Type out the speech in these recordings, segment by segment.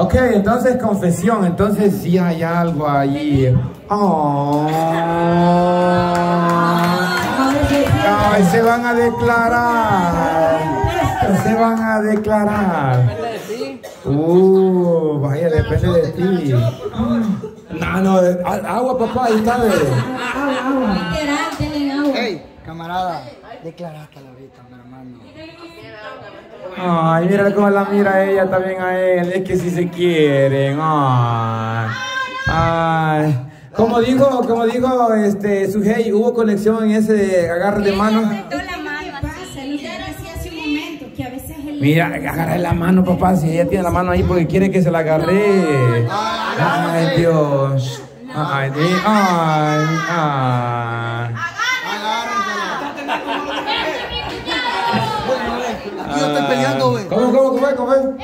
Ok, entonces confesión, entonces sí hay algo allí. Oh. Ay, se van a declarar. Se van a declarar. Uh, vaya, depende de ti. No, no, a- agua, papá, ahí está. Literal, tienen agua. Hey, camarada, declarátela ahorita, mi hermano. Ay, mira cómo la mira ella también a él. Es que si se quieren. Ay. Ay. Como dijo, como dijo este Sujei, hubo conexión en ese agarre de mano. la mano pasa? Lo que decía hace un momento, que a veces el... Mira, agarra la mano, papá. Si ella tiene la mano ahí porque quiere que se la agarre. Ay, Dios. Ay, Dios. Ay, ay. Estoy peleando, güey. ¿Cómo, cómo, cómo, cómo?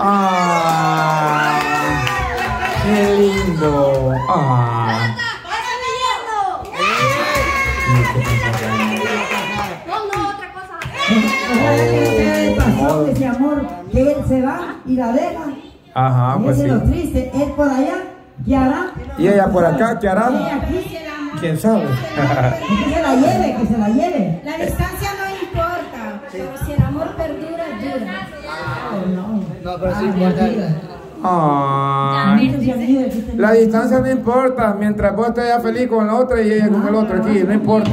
Ay, qué lindo. Ay. ¿Qué pasó ese amor? Que él se va y la deja. Ajá, pues ese sí. es lo triste. Él por allá, ¿qué hará? Y ella por acá, ¿qué hará? aquí, ¿Quién sabe? que se la lleve, que se la lleve. La distancia No, pero sí importa. Ay. La distancia no importa, mientras vos estés feliz con la otra y ella con el otro aquí, no importa.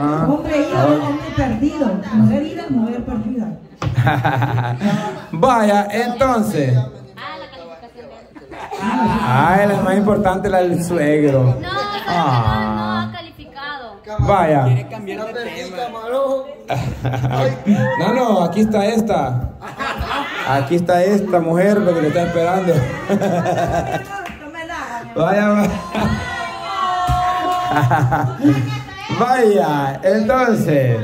Ah. Hombre ido, hombre perdido. Mujer ida, mujer perdida. Vaya, entonces. Ay, la más importante la del suegro. No, no, Ah. Vaya. Camarón. No, no, aquí está esta. Aquí está esta mujer lo que le está esperando. Vaya, vaya. Vaya, entonces,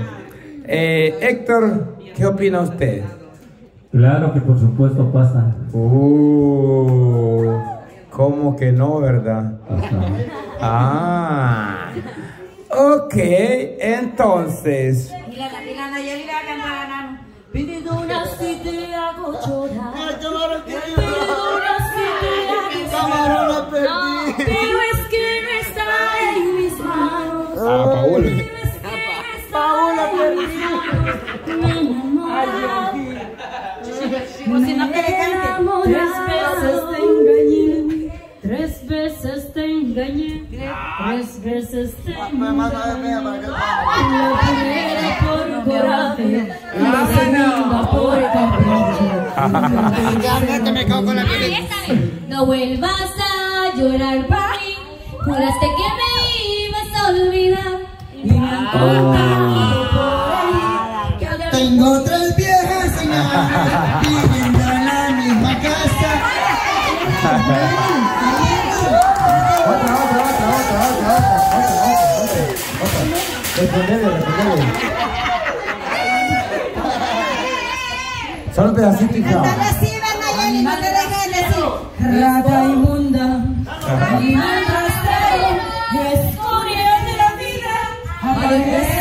eh, Héctor, ¿qué opina usted? Claro que por supuesto pasa. Uh, ¿cómo que no, verdad? Ajá. Ah, Ok, entonces. Pero es que no está en mis manos. Ah, Tres veces te engañé. Tres veces te engañé por coraje, la segunda capricho. No vuelvas a llorar por mí, juraste que me ibas a olvidar. Y me había Tengo tres viejas señoras Solo un pedacito, hija. Recibe, Nayeli, no te dejes decir. Rata inmunda. Animal rastrero, escoria de la vida, Aparece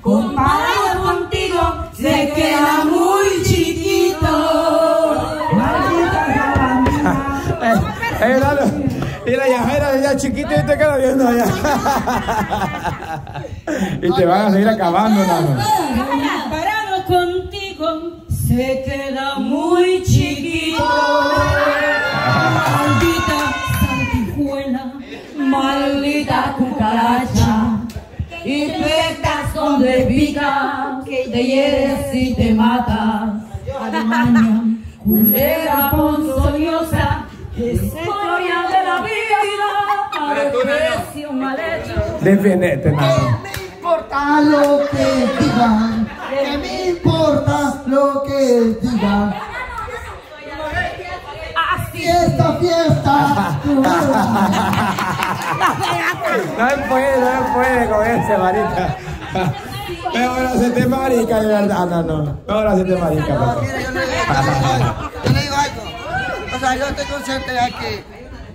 comparado contigo, se queda muy chiquito. Y la llamera ya chiquita y te queda viendo allá. y te van a seguir acabando, Nano. Comparado contigo, se queda muy chiquito. Maldita sanguijuela, maldita cucaracha. Y pecas donde pica, que te hieres y te matas. Alimaña, culera ponzoñosa, historia de la vida, precio mal hecho. Defiéndete, Nano. Me importa lo que digan. Que me importa les diga. Fiesta, fiesta. No me puede, no me puede con ese, marica. Mejor hacerte marica, de verdad. No, no. Mejor hacerte marica, No, mire, yo le digo, yo le digo algo. O sea, yo estoy consciente ya que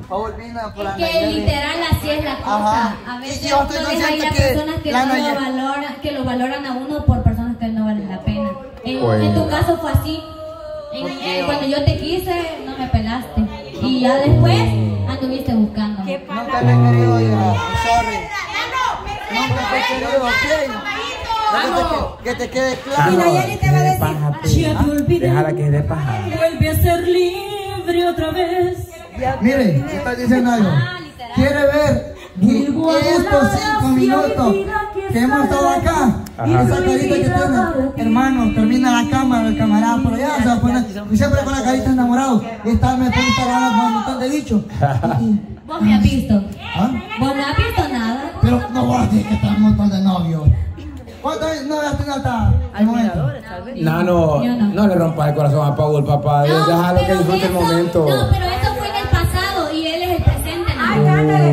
Paulina por la Que literal así es la cosa. Ajá. A Y veces yo estoy consciente que personas que la no lo valoran, que lo valoran a uno por personas que no valen la pena. En, Pues. en tu caso fue así. En- en- cuando yo te quise, no me pelaste. Y ya después anduviste buscando. Nunca te he querido, hija. Sorry. Que te, que te quede claro. Y Nayeli te va a decir, Ya te olvidé. Déjala que dé paja. Vuelve a ser libre otra vez. Mire, diciendo algo. Quiere ver que estos cinco minutos que hemos estado acá, Ajá. esa carita que tiene, hermano, termina la cámara, el camarada por allá, se va a poner, y siempre con la carita enamorado, y está, con un montón de bichos. Y- y- Vos me has visto. ¿Ah? Vos no has visto nada. Pero no vas a decir que está un montón de novios. ¿Cuántos novios tienes hasta el momento? Yo no. no le rompas el corazón a Paul, papá. Déjalo que disfrute el eso- momento. No, pero eso fue en el pasado y él es el presente. ay, ¿no? ándale.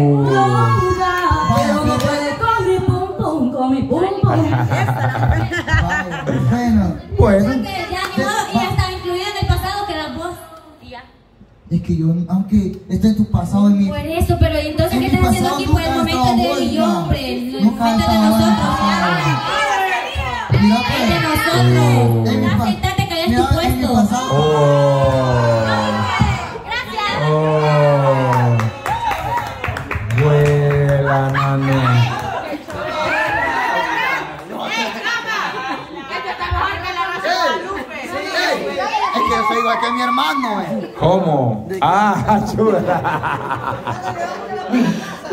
Pero no puede con mi pum pum, con mi pum pum. Bueno, Bueno, el es que yo, aunque esté en tu pasado en mi... Por eso, pero ¿y entonces Es de nosotros. Que ya tu puesto. Oh. Gracias. Oh. Vuela, nane. Es que yo soy igual que mi hermano, eh. ¿Cómo? Ah, chula.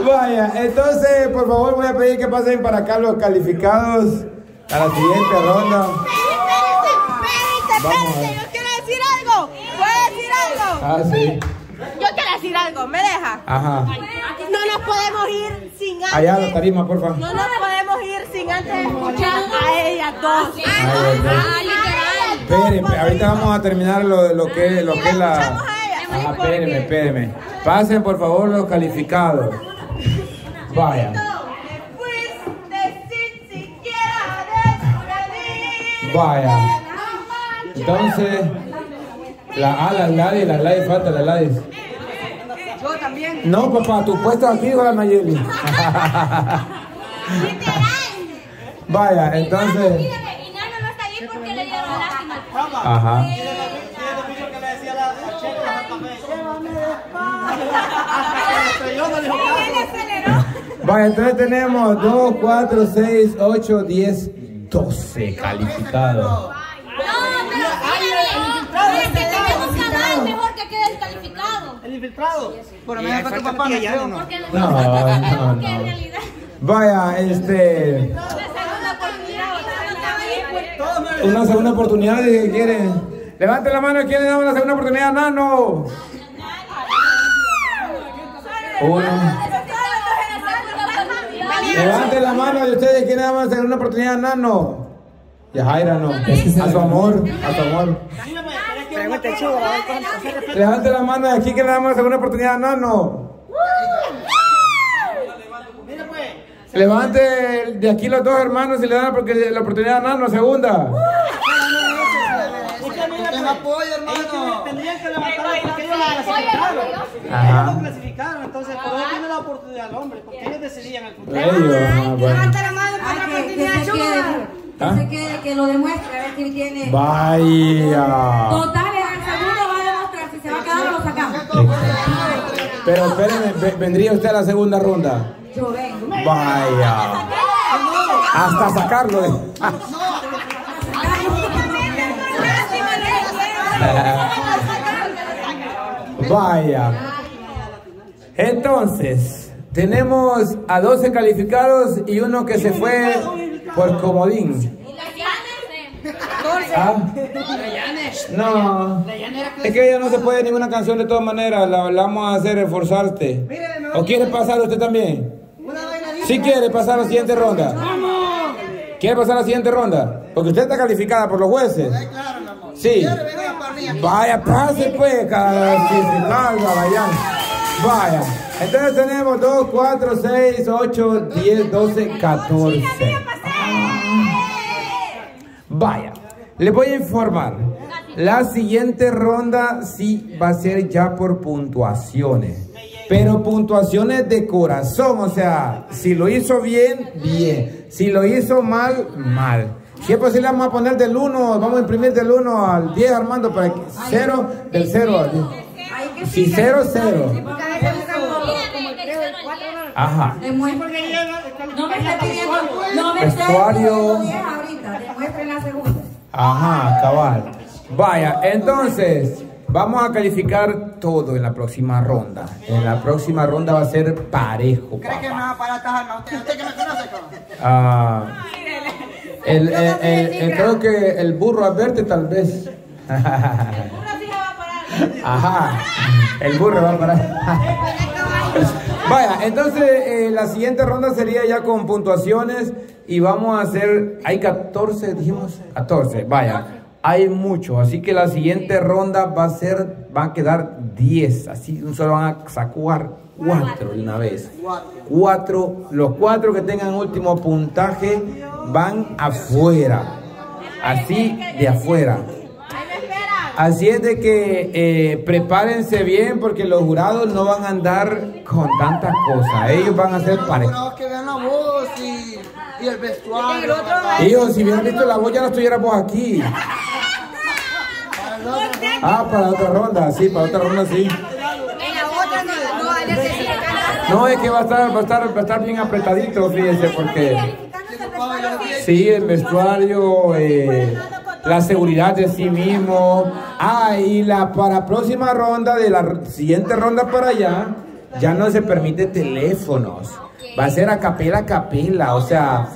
Vaya, entonces, por favor, voy a pedir que pasen para acá los calificados a la siguiente ronda. Yo quiero decir algo. ¿Puedo decir algo? Ah, sí. Yo quiero decir algo, ¿me deja? Ajá. No nos podemos ir sin antes. Allá, la tarima, porfa. No nos podemos ir sin antes escuchar a ellas dos. Ah, literal. Esperen, pe- ahorita vamos a terminar lo, lo que, lo que es la... Ajá, espérenme, espérenme. Pasen, por favor, los calificados. Vaya. Vaya. Entonces, la A, las Ladis, las Ladis, falta las Ladis. Yo también. No, papá, tu puesto aquí con la Nayeli. Vaya, entonces. Fíjate, y Nano no está ahí porque le dieron lástima. Ajá. Vaya, entonces tenemos 2, 4, 6, 8, 10, 12 calificados. No, pero fíjate, es que tenemos que hablar mejor que quede descalificado. El infiltrado. Pero me deja tu papá, me. Porque No, no, no. realidad. Vaya, este. No. Una segunda oportunidad, si quieren. Levante la mano, ¿quién le da una segunda oportunidad? Nano. Uno. Levante la mano de ustedes, ¿quién le da una segunda oportunidad? Nano. Y a Jaira no. A su amor, a su amor. Levante la mano de aquí, ¿quién le da una segunda oportunidad? Nano. Levante de aquí los dos hermanos y le dan porque la oportunidad a Nano, segunda. Ten apoyo, hermano. Tendrían que levantar la clasificaron. Ajá. Ellos lo clasificaron, entonces por eso tiene la oportunidad al hombre, porque ellos decidían el futuro. Ah, bueno. la mano para otra oportunidad, quede. ¿Ah? Que que lo demuestre, a ver quién tiene. Vaya. Total, en el segundo va a demostrar si se va a quedar o lo sacamos. Pero espérenme, ve- ¿vendría usted a la segunda ronda? Yo vengo. Vaya. Hasta sacarlo. de- Vaya. Entonces, tenemos a 12 calificados y uno que se fue por comodín. ¿Ah? No, es que ella no se puede ninguna canción de todas maneras, la, la vamos a hacer esforzarte. ¿O quiere pasar usted también? Una vaina Si quiere pasar a la siguiente ronda. ¿Quiere pasar a la siguiente ronda? Porque usted está calificada por los jueces. Sí. Vaya, pase pues, cada sí, sí, calma, vaya. Vaya. Entonces tenemos 2, 4, 6, 8, 10, 12, 14. Vaya. Le voy a informar. La siguiente ronda sí va a ser ya por puntuaciones. Pero puntuaciones de corazón, o sea, si lo hizo bien, bien. Si lo hizo mal, mal. Si es posible, vamos a poner del 1, vamos a imprimir del 1 al 10, Armando, para que 0, del 0 al 10. Si 0, 0. Ajá. No me está pidiendo, no me está pidiendo 10 ahorita, demuestren la segunda. Ajá, cabal. Vaya, entonces, vamos a calificar todo en la próxima ronda. En la próxima ronda va a ser parejo, ¿Cree que me va a parar estas armas? ¿Usted, usted que me conoce, cabrón? Ah, el, el- el- el- creo que el burro advierte tal vez. Ajá, el burro va a parar. Vaya, entonces eh, la siguiente ronda sería ya con puntuaciones y vamos a hacer, hay 14, dijimos, 14, vaya, hay mucho, así que la siguiente ronda va a ser, va a quedar 10, así solo van a sacuar 4 de una vez. Cuatro, los cuatro que tengan último puntaje van afuera, así de afuera. Así es de que eh, prepárense bien porque los jurados no van a andar con tantas cosas. Ellos van a ser parejos. Y, y el vestuario. Hijos, si hubieran visto la voz ya no estuviéramos aquí. Ah, para otra ronda, sí, para otra ronda sí. No, es que va a estar, va a estar, va a estar bien apretadito, fíjense, porque sí, el vestuario, eh, la seguridad de sí mismo. Ah, y la para próxima ronda, de la siguiente ronda para allá, ya no se permite teléfonos. Va a ser a capela a capela, o sea,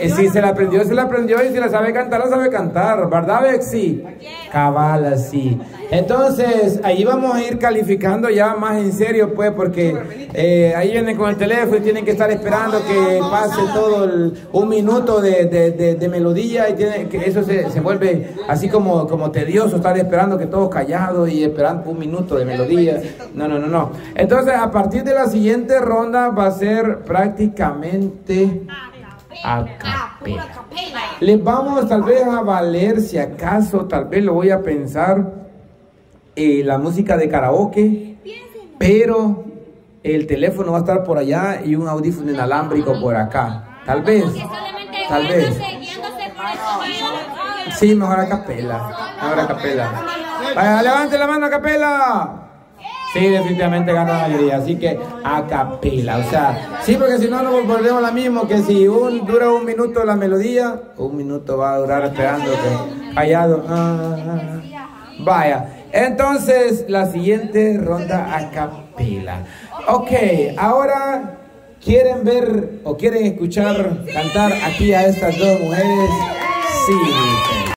eh, si se la aprendió, se la aprendió y si la sabe cantar, la sabe cantar, ¿verdad, Bexi? Cabal, así. Entonces, ahí vamos a ir calificando ya más en serio, pues, porque eh, ahí vienen con el teléfono y tienen que estar esperando que pase todo el- un minuto de, de- de- de melodía y tiene, que eso se, se vuelve así como, como tedioso, estar esperando que todos callados y esperando un minuto de melodía. No, no, no, no. Entonces, a partir de la siguiente ronda va a ser prácticamente a capela. Les vamos tal vez a valer, si acaso, tal vez lo voy a pensar, eh, la música de karaoke, pero el teléfono va a estar por allá y un audífono inalámbrico por acá. Tal vez, tal vez. Sí, mejor a capela, mejor a capela. Vaya, levante la mano a capela. Sí, definitivamente gana la mayoría, así que a capela, o sea, sí, porque si no nos volvemos la mismo, que si un, dura un minuto la melodía, un minuto va a durar esperando que callado. ah, ah. Vaya, entonces la siguiente ronda a capela. Ok, ahora quieren ver o quieren escuchar cantar aquí a estas dos mujeres. Sí.